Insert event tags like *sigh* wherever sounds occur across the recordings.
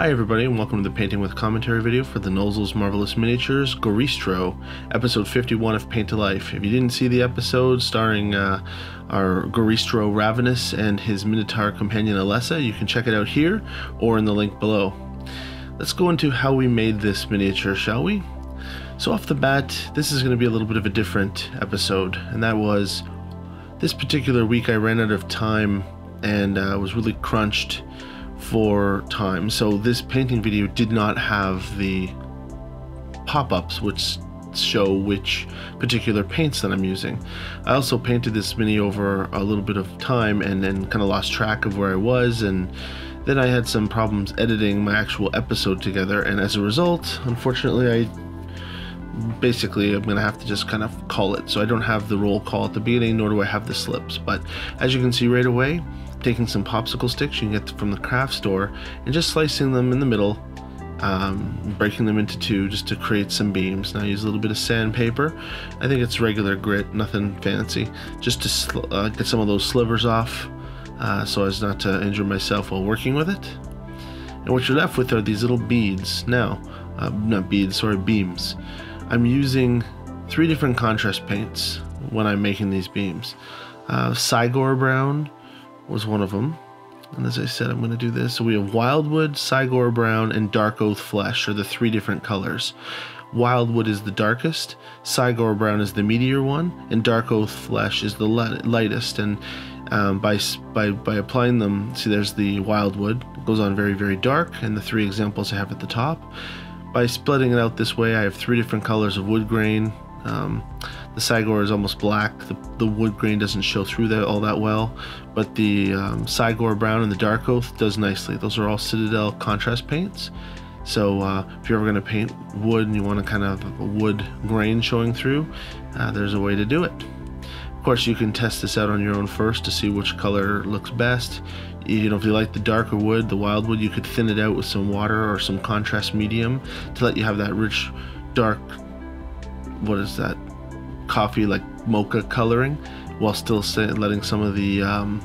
Hi everybody and welcome to the Painting with Commentary video for the Nolzur's Marvelous Miniatures Goristro, episode 51 of Paint to Life. If you didn't see the episode starring uh, our Goristro Ravenous and his Minotaur companion Alessa, you can check it out here or in the link below. Let's go into how we made this miniature, shall we? So off the bat, this is going to be a little bit of a different episode, and that was this particular week I ran out of time and uh, was really crunched for time. So this painting video did not have the pop-ups which show which particular paints that I'm using. I also painted this mini over a little bit of time and then kind of lost track of where I was and then I had some problems editing my actual episode together and as a result, unfortunately I basically I'm gonna have to just kind of call it. So I don't have the roll call at the beginning nor do I have the slips. But as you can see right away, taking some popsicle sticks you can get from the craft store and just slicing them in the middle um, breaking them into two just to create some beams. Now use a little bit of sandpaper. I think it's regular grit, nothing fancy, just to uh, get some of those slivers off uh, so as not to injure myself while working with it. And what you're left with are these little beads. Now, uh, not beads, sorry, beams. I'm using three different contrast paints when I'm making these beams. Uh, Cygor Brown, was one of them. And as I said, I'm going to do this. So we have Wyldwood, Cygor Brown, and Darkoath Flesh are the three different colors. Wyldwood is the darkest, Cygor Brown is the meteor one, and Darkoath Flesh is the lightest. And um, by, by, by applying them, see there's the Wyldwood, it goes on very, very dark, and the three examples I have at the top. By splitting it out this way, I have three different colors of wood grain. Um, the Cygor is almost black. The, the wood grain doesn't show through that all that well, but the um, brown and the Darkoath does nicely. Those are all Citadel contrast paints. So uh, if you're ever going to paint wood and you want to kind of a wood grain showing through, uh, there's a way to do it. Of course, you can test this out on your own first to see which color looks best. You know, if you like the darker wood, the Wyldwood, you could thin it out with some water or some contrast medium to let you have that rich, dark, what is that, coffee like mocha coloring while still letting some of the um,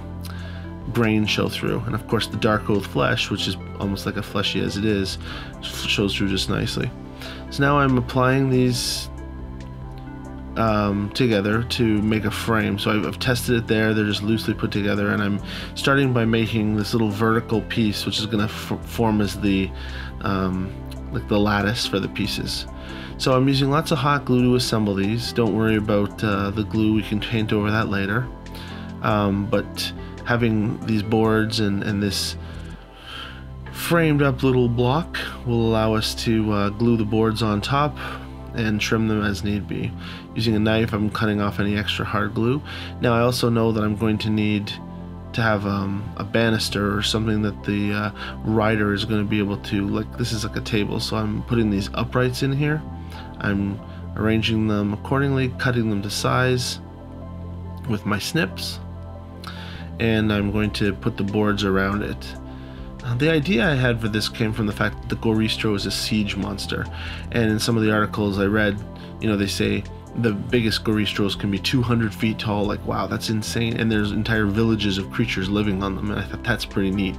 grain show through. And of course, the darkoath flesh, which is almost like a fleshy as it is, shows through just nicely. So now I'm applying these um, together to make a frame. So I've, I've, tested it there. They're just loosely put together, and I'm starting by making this little vertical piece, which is going to form as the um, like the lattice for the pieces. So I'm using lots of hot glue to assemble these. Don't worry about uh, the glue, we can paint over that later. Um, but having these boards and, and this framed up little block will allow us to uh, glue the boards on top and trim them as need be. Using a knife, I'm cutting off any extra hard glue. Now I also know that I'm going to need to have um, a banister or something that the uh, rider is going to be able to, like this is like a table, so I'm putting these uprights in here I'm arranging them accordingly, cutting them to size with my snips, and I'm going to put the boards around it. the idea I had for this came from the fact that the Goristro is a siege monster, and in some of the articles I read, you know, they say the biggest Goristros can be 200 feet tall. Like, wow, that's insane. And there's entire villages of creatures living on them, and I thought that's pretty neat.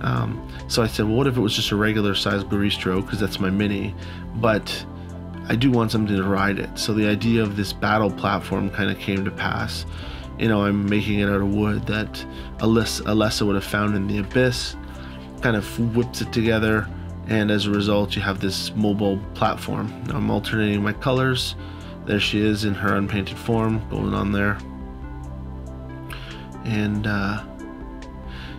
Um, so I said, well, what if it was just a regular size Goristro? Because that's my mini. But I do want something to ride it. So the idea of this battle platform kind of came to pass. You know, I'm making it out of wood that Alessa, Alessa would have found in the abyss, kind of whips it together, and as a result, you have this mobile platform. Now I'm alternating my colors. There she is in her unpainted form, going on there. And, uh,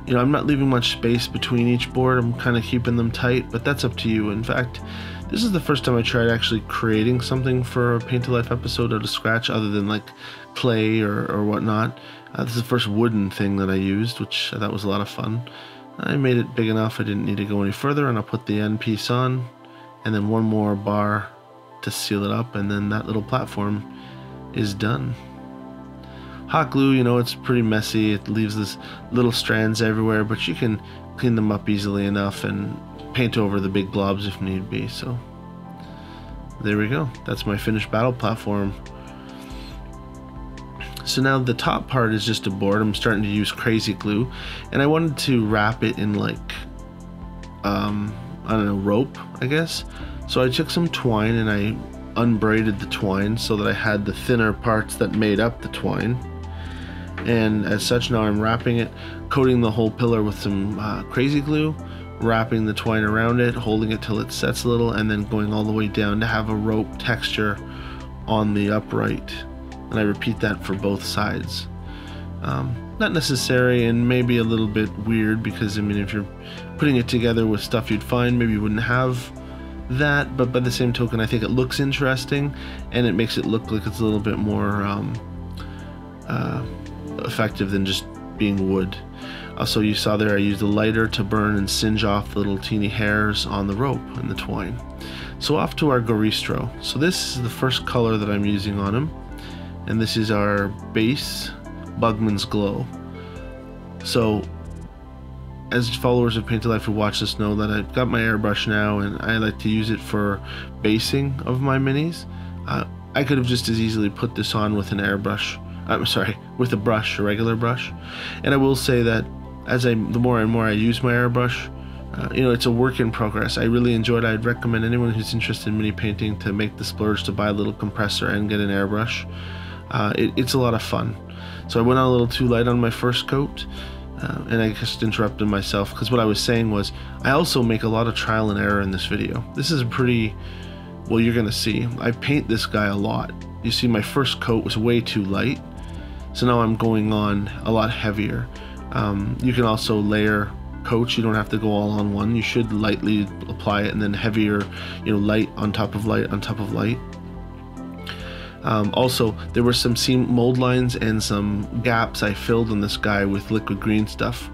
you know, I'm not leaving much space between each board. I'm kind of keeping them tight, but that's up to you. In fact, this is the first time I tried actually creating something for a Paint to Life episode out of scratch other than like clay or, or whatnot. Uh, this is the first wooden thing that I used, which I thought was a lot of fun. I made it big enough I didn't need to go any further and I'll put the end piece on and then one more bar to seal it up and then that little platform is done. Hot glue, you know, it's pretty messy. It leaves this little strands everywhere, but you can clean them up easily enough and paint over the big blobs if need be. So there we go. That's my finished battle platform. So now the top part is just a board. I'm starting to use crazy glue and I wanted to wrap it in like um, I don't know, rope, I guess. So I took some twine and I unbraided the twine so that I had the thinner parts that made up the twine. And as such, now I'm wrapping it, coating the whole pillar with some uh, crazy glue, wrapping the twine around it, holding it till it sets a little, and then going all the way down to have a rope texture on the upright. And I repeat that for both sides. Um, not necessary and maybe a little bit weird because I mean if you're putting it together with stuff you'd find maybe you wouldn't have that but by the same token I think it looks interesting and it makes it look like it's a little bit more um, uh, effective than just being wood also you saw there I used a lighter to burn and singe off the little teeny hairs on the rope and the twine so off to our Goristro so this is the first color that I'm using on him and this is our base Bugman's Glow. So, as followers of Paint to Life who watch this know that I've got my airbrush now and I like to use it for basing of my minis. Uh, I could have just as easily put this on with an airbrush. I'm sorry, with a brush, a regular brush. And I will say that as I, the more and more I use my airbrush, uh, you know, it's a work in progress. I really enjoyed. I'd recommend anyone who's interested in mini painting to make the splurge to buy a little compressor and get an airbrush. Uh, it, it's a lot of fun. So I went on a little too light on my first coat. Uh, and I just interrupted myself because what I was saying was I also make a lot of trial and error in this video. This is a pretty, well, you're going to see. I paint this guy a lot. You see, my first coat was way too light. So now I'm going on a lot heavier. Um, you can also layer coats. You don't have to go all on one. You should lightly apply it and then heavier, you know, light on top of light on top of light. Um, also, there were some seam mold lines and some gaps I filled on this guy with liquid green stuff.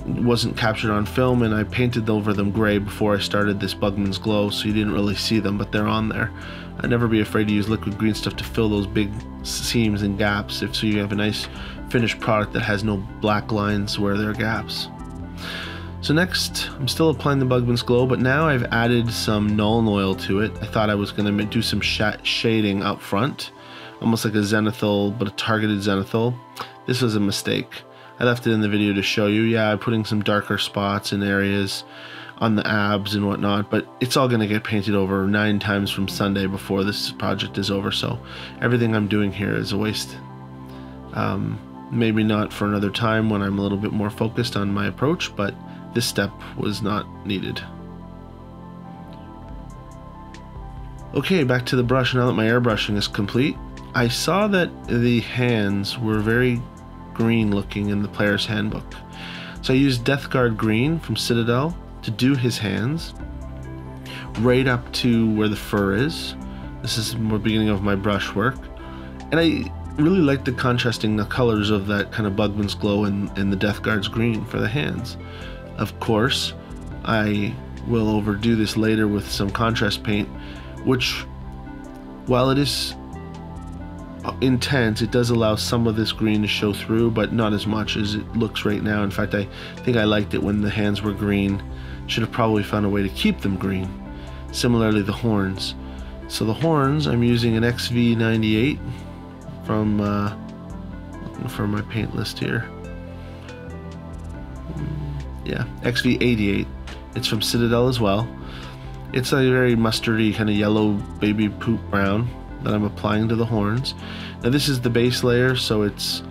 It wasn't captured on film, and I painted over them gray before I started this Bugman's Glow, so you didn't really see them, but they're on there. I'd never be afraid to use liquid green stuff to fill those big seams and gaps, if so you have a nice finished product that has no black lines where there are gaps. So next, I'm still applying the Bugman's Glow, but now I've added some Nuln Oil to it. I thought I was going to do some sh shading up front, almost like a zenithal, but a targeted zenithal. This was a mistake. I left it in the video to show you. Yeah, I'm putting some darker spots in areas on the abs and whatnot, but it's all going to get painted over nine times from Sunday before this project is over, so everything I'm doing here is a waste. Um, maybe not for another time when I'm a little bit more focused on my approach, but this step was not needed. Okay, back to the brush now that my airbrushing is complete. I saw that the hands were very green looking in the player's handbook. So I used Death Guard Green from Citadel to do his hands, right up to where the fur is. This is the beginning of my brush work. And I really like the contrasting the colors of that kind of Bugman's glow and, and the Death Guard's green for the hands. Of course, I will overdo this later with some contrast paint, which, while it is intense, it does allow some of this green to show through, but not as much as it looks right now. In fact, I think I liked it when the hands were green. Should have probably found a way to keep them green. Similarly, the horns. So the horns, I'm using an XV98 from, uh, looking for my paint list here yeah, XV88. It's from Citadel as well. It's a very mustardy kind of yellow baby poop brown that I'm applying to the horns. Now this is the base layer, so it's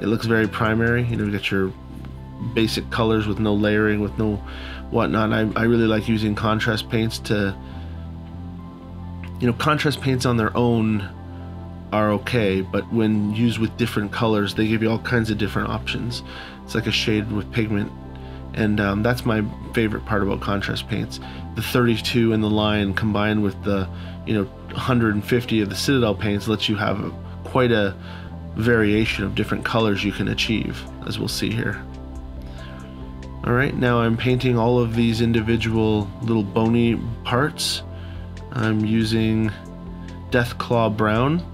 it looks very primary. You know, you got your basic colors with no layering, with no whatnot. I, I really like using contrast paints to, you know, contrast paints on their own are okay, but when used with different colors, they give you all kinds of different options. It's like a shade with pigment and um, that's my favorite part about contrast paints the 32 in the line combined with the you know 150 of the citadel paints lets you have a, quite a variation of different colors you can achieve as we'll see here all right now I'm painting all of these individual little bony parts. I'm using Deathclaw Brown.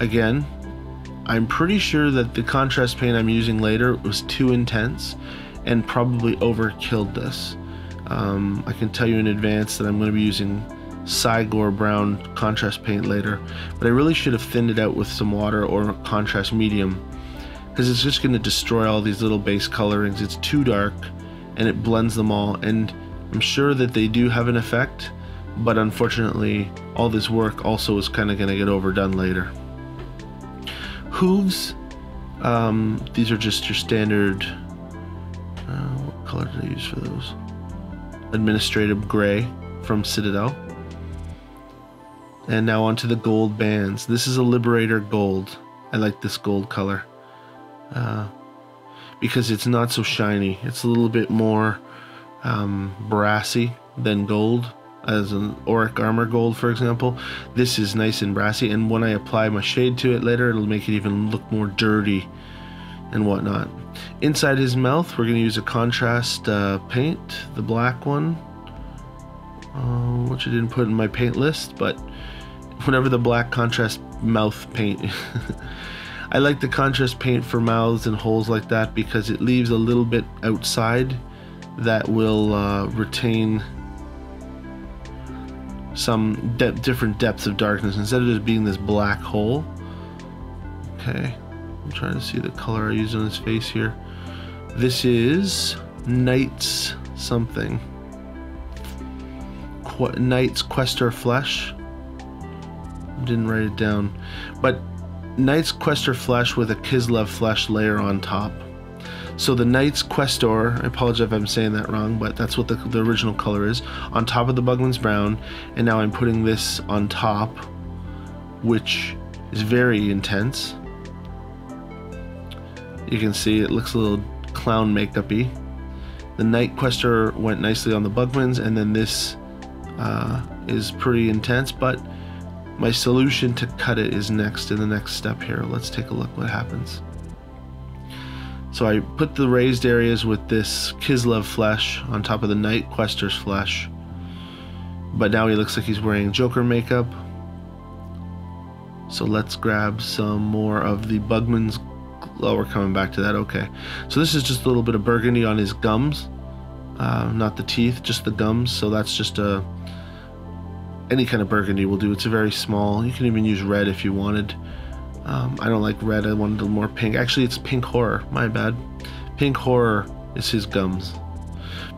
Again I'm pretty sure that the contrast paint I'm using later was too intense and probably overkilled this. Um, I can tell you in advance that I'm going to be using Cygor brown contrast paint later, but I really should have thinned it out with some water or contrast medium because it's just going to destroy all these little base colorings. It's too dark and it blends them all and I'm sure that they do have an effect, but unfortunately, all this work also is kind of going to get overdone later. Hooves, um, these are just your standard. Uh, what color did I use for those? Administrative gray from Citadel. And now onto the gold bands. This is a Liberator Gold. I like this gold color. Uh, because it's not so shiny. It's a little bit more um, brassy than gold, as an Auric Armor Gold, for example. This is nice and brassy, and when I apply my shade to it later, it'll make it even look more dirty and whatnot. Inside his mouth, we're going to use a contrast uh, paint, the black one, uh, which I didn't put in my paint list, but whatever the black contrast mouth paint. *laughs* I like the contrast paint for mouths and holes like that because it leaves a little bit outside that will uh, retain some de different depths of darkness instead of just being this black hole. Okay, I'm trying to see the color I used on his face here. This is Knight's something. Qu Knight's Questor Flesh. Didn't write it down, but Knight's Questor Flesh with a Kislev Flesh layer on top. So the Knight's Questor, I apologize if I'm saying that wrong, but that's what the, the original color is, on top of the Bugman's Brown, and now I'm putting this on top, which is very intense. You can see it looks a little clown makeup-y. The Knight Questor went nicely on the Bugmans, and then this uh, is pretty intense, but my solution to cut it is next in the next step here. Let's take a look what happens. So I put the raised areas with this Kislev flesh on top of the Knight Questor's flesh. But now he looks like he's wearing Joker makeup. So let's grab some more of the Bugman's... Oh, we're coming back to that, okay. So this is just a little bit of burgundy on his gums. Uh, not the teeth, just the gums. So that's just a... Any kind of burgundy will do. It's a very small. You can even use red if you wanted. Um, I don't like red. I wanted a more pink. Actually, it's pink horror. My bad. Pink horror is his gums.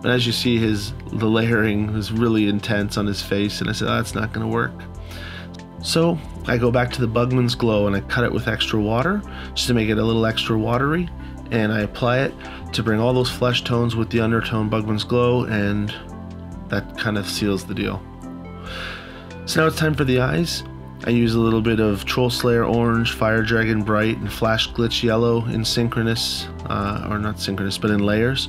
But as you see, his the layering is really intense on his face, and I said, oh, that's not going to work. So I go back to the Bugman's Glow and I cut it with extra water just to make it a little extra watery, and I apply it to bring all those flesh tones with the undertone Bugman's Glow, and that kind of seals the deal. So now it's time for the eyes. I use a little bit of Troll Slayer Orange, Fire Dragon Bright, and Flash Gitz Yellow in synchronous, uh, or not synchronous, but in layers.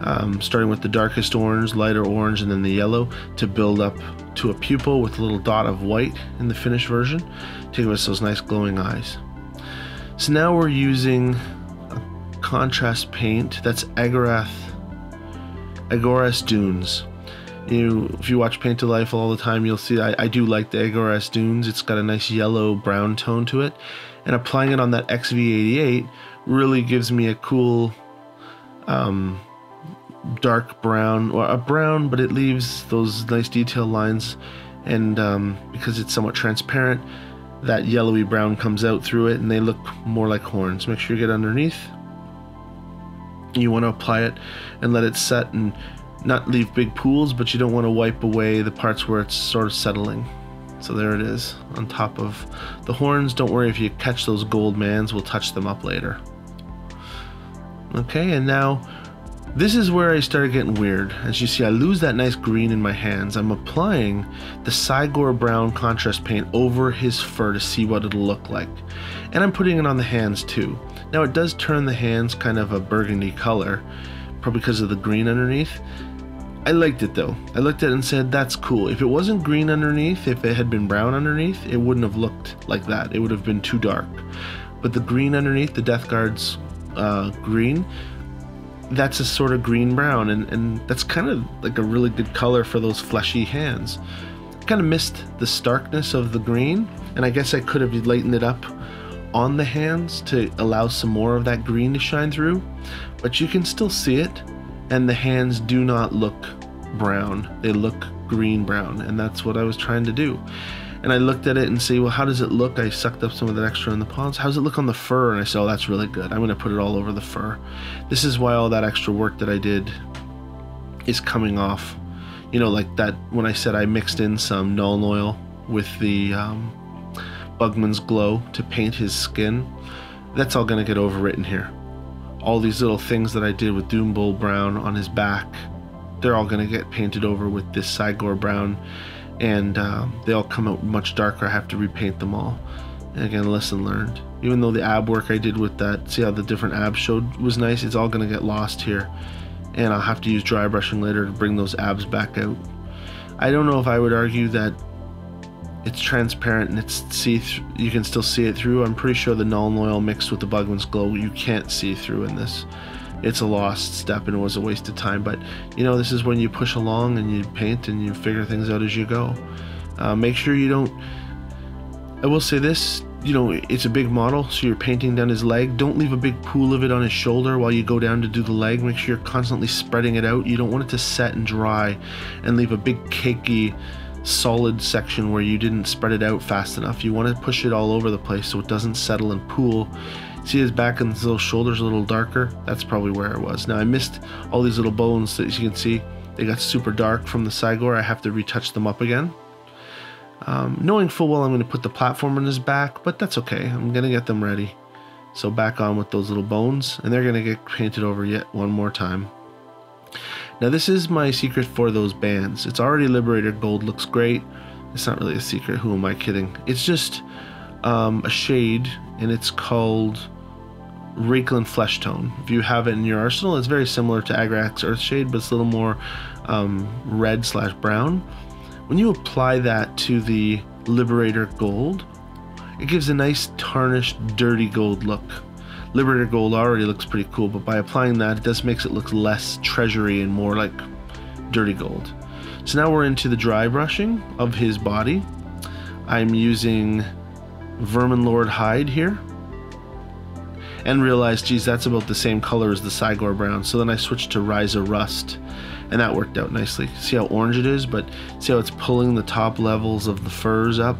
Um, starting with the darkest orange, lighter orange, and then the yellow to build up to a pupil with a little dot of white in the finished version to give us those nice glowing eyes. So now we're using a contrast paint that's Agorath, Aggaros Dunes you if you watch Paint to Life all the time, you'll see I, I do like the Aggaros Dunes. It's got a nice yellow brown tone to it, and applying it on that XV88 really gives me a cool um, dark brown or a brown, but it leaves those nice detail lines, and um, because it's somewhat transparent, that yellowy brown comes out through it, and they look more like horns. Make sure you get underneath. You want to apply it and let it set and not leave big pools, but you don't want to wipe away the parts where it's sort of settling. So there it is, on top of the horns. Don't worry if you catch those gold mans, we'll touch them up later. Okay, and now this is where I started getting weird. As you see, I lose that nice green in my hands. I'm applying the Cygor Brown contrast paint over his fur to see what it'll look like. And I'm putting it on the hands too. Now it does turn the hands kind of a burgundy color, probably because of the green underneath. I liked it though. I looked at it and said, that's cool. If it wasn't green underneath, if it had been brown underneath, it wouldn't have looked like that. It would have been too dark. But the green underneath, the Death Guard's uh, green, that's a sort of green brown, and, and that's kind of like a really good color for those fleshy hands. Kind of missed the starkness of the green, and I guess I could have lightened it up on the hands to allow some more of that green to shine through, but you can still see it and the hands do not look brown. They look green brown, and that's what I was trying to do. And I looked at it and see, well, how does it look? I sucked up some of that extra in the ponds. How does it look on the fur? And I said, oh, that's really good. I'm going to put it all over the fur. This is why all that extra work that I did is coming off. You know, like that when I said I mixed in some Nuln Oil with the um, Bugman's Glow to paint his skin, that's all going to get overwritten here. All these little things that I did with Doombull Brown on his back, they're all going to get painted over with this Cygor Brown, and um, they all come out much darker. I have to repaint them all. And again, lesson learned. Even though the ab work I did with that, see how the different abs showed was nice, it's all going to get lost here. And I'll have to use dry brushing later to bring those abs back out. I don't know if I would argue that it's transparent and it's see you can still see it through. I'm pretty sure the Nuln Oil mixed with the Bugman's Glow you can't see through in this. It's a lost step and it was a waste of time. But you know, this is when you push along and you paint and you figure things out as you go. Uh, make sure you don't. I will say this, you know, it's a big model, so you're painting down his leg. Don't leave a big pool of it on his shoulder while you go down to do the leg. Make sure you're constantly spreading it out. You don't want it to set and dry and leave a big cakey solid section where you didn't spread it out fast enough. You want to push it all over the place so it doesn't settle and pool. See his back and his little shoulders a little darker? That's probably where it was. Now I missed all these little bones that you can see. They got super dark from the Cygor. I have to retouch them up again. Um, knowing full well I'm going to put the platform in his back, but that's okay. I'm going to get them ready. So back on with those little bones, and they're going to get painted over yet one more time. Now this is my secret for those bands. It's already Liberator Gold, looks great. It's not really a secret, who am I kidding? It's just um, a shade, and it's called Reikland Flesh Tone. If you have it in your arsenal, it's very similar to Agrax Earthshade, but it's a little more um, red slash brown. When you apply that to the Liberator Gold, it gives a nice tarnished, dirty gold look. Liberator Gold already looks pretty cool, but by applying that, it just makes it look less treasury and more like dirty gold. So now we're into the dry brushing of his body. I'm using Vermin Lord Hide here. And realized, geez, that's about the same color as the Cygor Brown. So then I switched to Ryza Rust. And that worked out nicely. See how orange it is, but see how it's pulling the top levels of the furs up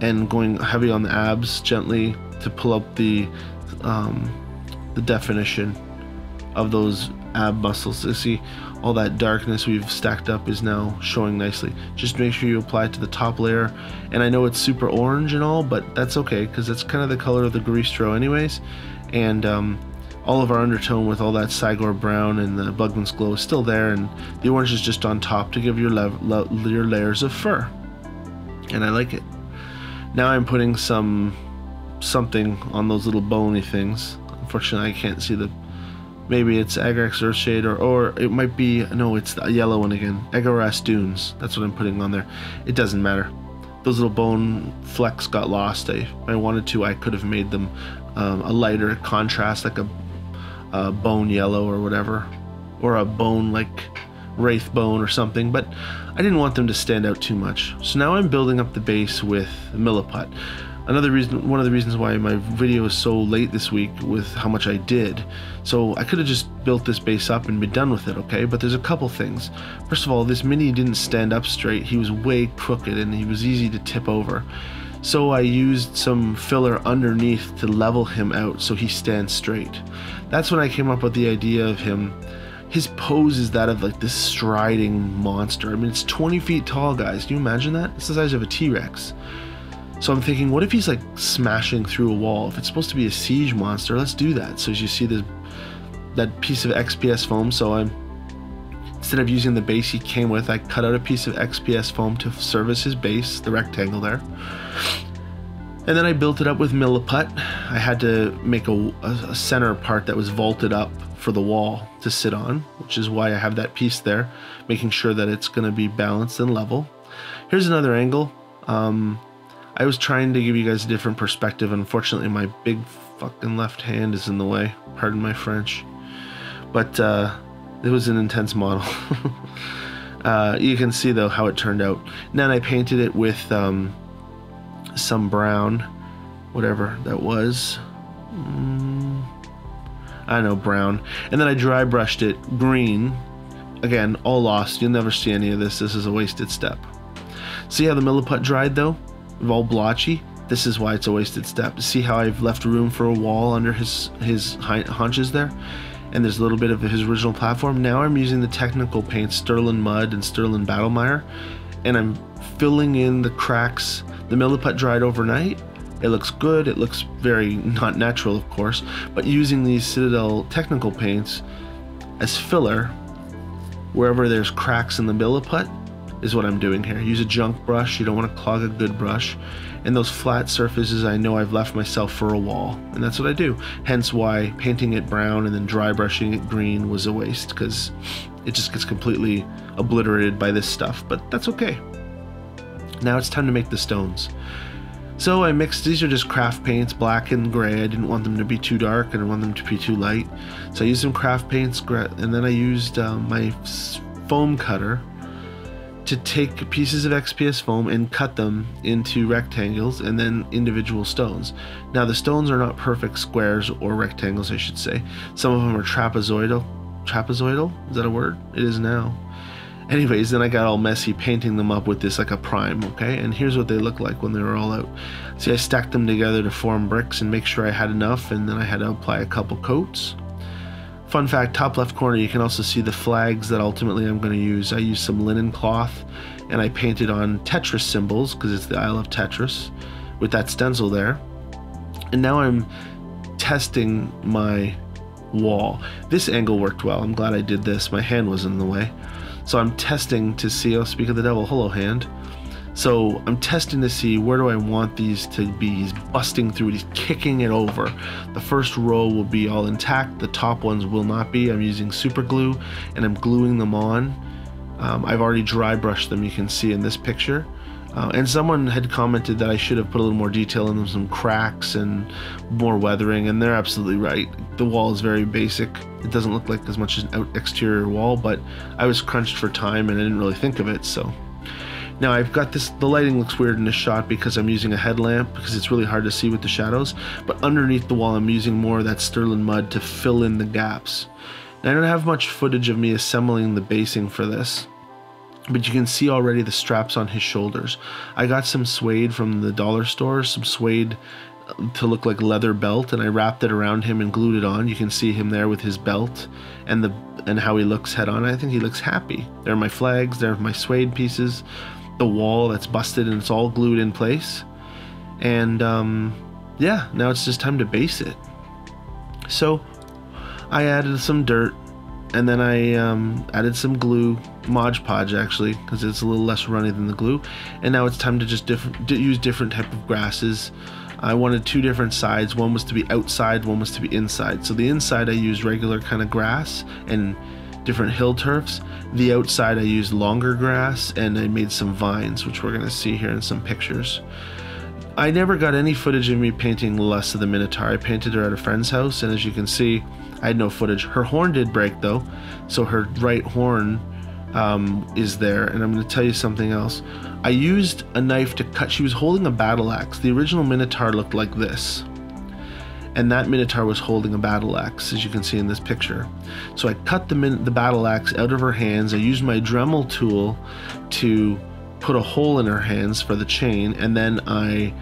and going heavy on the abs gently to pull up the um, the definition of those ab muscles. You see, all that darkness we've stacked up is now showing nicely. Just make sure you apply it to the top layer. And I know it's super orange and all, but that's okay because that's kind of the color of the Goristro anyways. And um, all of our undertone with all that Cygor brown and the Bugman's glow is still there, and the orange is just on top to give your, your layers of fur. And I like it. Now I'm putting some something on those little bony things. Unfortunately, I can't see the. Maybe it's Agrax Earthshade, or or it might be no, it's the yellow one again. Aggaros Dunes. That's what I'm putting on there. It doesn't matter. Those little bone flecks got lost. I, if I wanted to, I could have made them um, a lighter contrast, like a, a bone yellow or whatever, or a bone like wraith bone or something. But I didn't want them to stand out too much. So now I'm building up the base with Milliput another reason one of the reasons why my video is so late this week with how much I did. So I could have just built this base up and been done with it okay? But there's a couple things. First of all this mini didn't stand up straight. He was way crooked and he was easy to tip over. So I used some filler underneath to level him out so he stands straight. That's when I came up with the idea of him. His pose is that of like this striding monster. I mean it's 20 feet tall guys. Can you imagine that? It's the size of a T-Rex so I'm thinking, what if he's like smashing through a wall? If it's supposed to be a siege monster, let's do that. So as you see this that piece of XPS foam, so I'm instead of using the base he came with, I cut out a piece of XPS foam to service his base, the rectangle there. And then I built it up with milliput. I had to make a, a, center part that was vaulted up for the wall to sit on, which is why I have that piece there, making sure that it's going to be balanced and level. Here's another angle. Um, I was trying to give you guys a different perspective. Unfortunately, my big fucking left hand is in the way. Pardon my French. But uh, it was an intense model. *laughs* uh, you can see, though, how it turned out. And then I painted it with um, some brown, whatever that was. Mm, I know, brown. And then I dry brushed it green. Again, all lost. You'll never see any of this. This is a wasted step. See how the milliput dried, though? Blotchy. This is why it's a wasted step. See how I've left room for a wall under his his haunches there? and there's a little bit of his original platform. Now I'm using the technical paints Stirland Mud and Stirland Battlemire, and I'm filling in the cracks. The Milliput dried overnight. It looks good. It looks very not natural, of course, but using these Citadel technical paints as filler wherever there's cracks in the Milliput is what I'm doing here. Use a junk brush. You don't want to clog a good brush. And those flat surfaces, I know I've left myself for a wall. And that's what I do. Hence why painting it brown and then dry brushing it green was a waste because it just gets completely obliterated by this stuff. But that's okay. Now it's time to make the stones. So I mixed, these are just craft paints, black and gray. I didn't want them to be too dark, I didn't want them to be too light. So I used some craft paints, and then I used um, my foam cutter to take pieces of XPS foam and cut them into rectangles and then individual stones. Now the stones are not perfect squares or rectangles, I should say. Some of them are trapezoidal. Trapezoidal? Is that a word? It is now. Anyways, then I got all messy painting them up with this like a prime, okay? And here's what they look like when they were all out. See, I stacked them together to form bricks and make sure I had enough, and then I had to apply a couple coats. Fun fact, top left corner, you can also see the flags that ultimately I'm going to use. I used some linen cloth, and I painted on Tetris symbols, because it's the Isle of Tetris, with that stencil there. And now I'm testing my wall. This angle worked well. I'm glad I did this. My hand was in the way. So I'm testing to see, oh, speak of the devil, hello hand. So I'm testing to see where do I want these to be. He's busting through it, he's kicking it over. The first row will be all intact, the top ones will not be. I'm using super glue and I'm gluing them on. Um, I've already dry brushed them, you can see in this picture. Uh, and someone had commented that I should have put a little more detail in them, some cracks and more weathering, and they're absolutely right. The wall is very basic. It doesn't look like as much as an exterior wall, but I was crunched for time and I didn't really think of it, so. Now I've got this, the lighting looks weird in this shot because I'm using a headlamp because it's really hard to see with the shadows, but underneath the wall I'm using more of that stirland mud to fill in the gaps. Now, I don't have much footage of me assembling the basing for this, but you can see already the straps on his shoulders. I got some suede from the dollar store, some suede uh, to look like leather belt and I wrapped it around him and glued it on. You can see him there with his belt and the and how he looks head on. I think he looks happy. There are my flags, there are my suede pieces, the wall that's busted and it's all glued in place. And um, yeah, now it's just time to base it. So I added some dirt and then I um, added some glue, Mod Podge actually, because it's a little less runny than the glue. And now it's time to just different use different type of grasses. I wanted two different sides. One was to be outside, one was to be inside. So the inside I used regular kind of grass and different hill turfs. The outside I used longer grass and I made some vines, which we're gonna see here in some pictures. I never got any footage of me painting less of the Minotaur. I painted her at a friend's house, and as you can see, I had no footage. Her horn did break though, so her right horn um, is there. And I'm going to tell you something else. I used a knife to cut. She was holding a battle axe. The original Minotaur looked like this. And that Minotaur was holding a battle axe, as you can see in this picture. So I cut the, the battle axe out of her hands. I used my Dremel tool to put a hole in her hands for the chain, and then I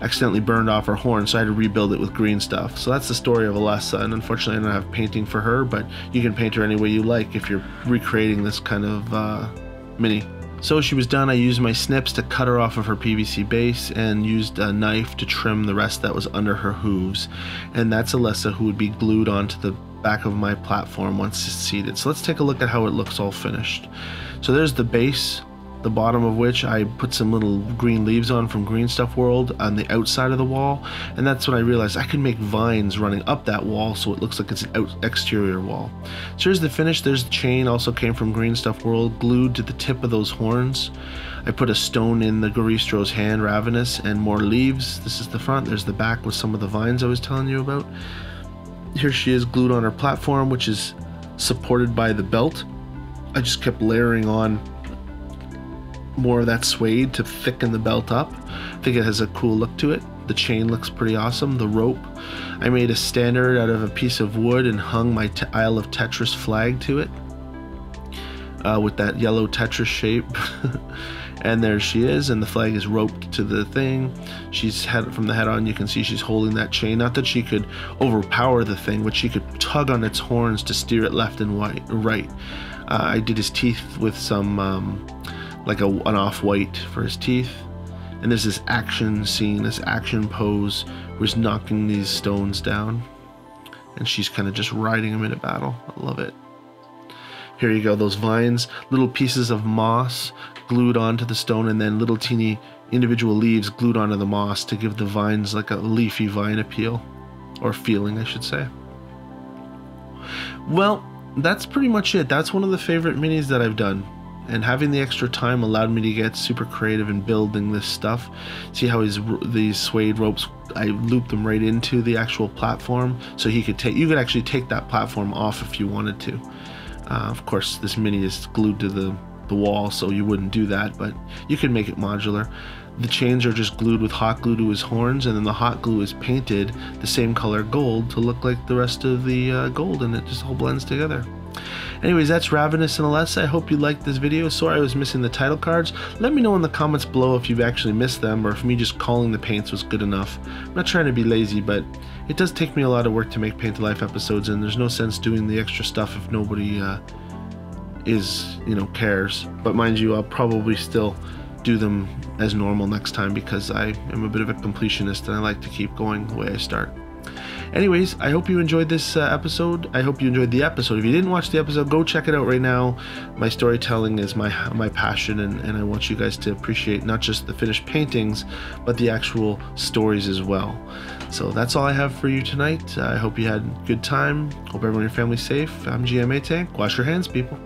accidentally burned off her horn, so I had to rebuild it with green stuff. So that's the story of Alessa, and unfortunately I don't have painting for her, but you can paint her any way you like if you're recreating this kind of uh, mini. So she was done, I used my snips to cut her off of her PVC base and used a knife to trim the rest that was under her hooves. And that's Alessa who would be glued onto the back of my platform once it's seated. So let's take a look at how it looks all finished. So there's the base the bottom of which I put some little green leaves on from Green Stuff World on the outside of the wall. And that's when I realized I could make vines running up that wall so it looks like it's an exterior wall. So here's the finish. There's the chain, also came from Green Stuff World, glued to the tip of those horns. I put a stone in the Goristro's hand, Ravenous, and more leaves. This is the front. There's the back with some of the vines I was telling you about. Here she is glued on her platform, which is supported by the belt. I just kept layering on more of that suede to thicken the belt up. I think it has a cool look to it. The chain looks pretty awesome. The rope, I made a standard out of a piece of wood and hung my Isle of Tetris flag to it. uh, with that yellow Tetris shape. *laughs* and there she is, and the flag is roped to the thing. She's head from the head on. You can see she's holding that chain. Not that she could overpower the thing, but she could tug on its horns to steer it left and right. Uh, I did his teeth with some um, like a, an off-white for his teeth. And there's this action scene, this action pose where he's knocking these stones down. And she's kind of just riding him in a battle. I love it. Here you go, those vines, little pieces of moss glued onto the stone, and then little teeny individual leaves glued onto the moss to give the vines like a leafy vine appeal. Or feeling, I should say. Well, that's pretty much it. That's one of the favorite minis that I've done and having the extra time allowed me to get super creative in building this stuff. See how his these suede ropes, I looped them right into the actual platform, so he could take. You could actually take that platform off if you wanted to. Uh, of course, this mini is glued to the the wall, so you wouldn't do that, but you can make it modular. The chains are just glued with hot glue to his horns, and then the hot glue is painted the same color gold to look like the rest of the uh, gold, and it just all blends together. Anyways, that's Ravenous and Alessa. I hope you liked this video. Sorry I was missing the title cards. Let me know in the comments below if you've actually missed them or if me just calling the paints was good enough. I'm not trying to be lazy, but it does take me a lot of work to make Paint to Life episodes, and there's no sense doing the extra stuff if nobody uh, is, you know, cares. But mind you, I'll probably still do them as normal next time because I am a bit of a completionist and I like to keep going the way I start. Anyways, I hope you enjoyed this uh, episode. I hope you enjoyed the episode. If you didn't watch the episode, go check it out right now. My storytelling is my my passion, and, and I want you guys to appreciate not just the finished paintings, but the actual stories as well. So that's all I have for you tonight. I hope you had a good time. Hope everyone in your family's safe. I'm GM Atank. Wash your hands, people.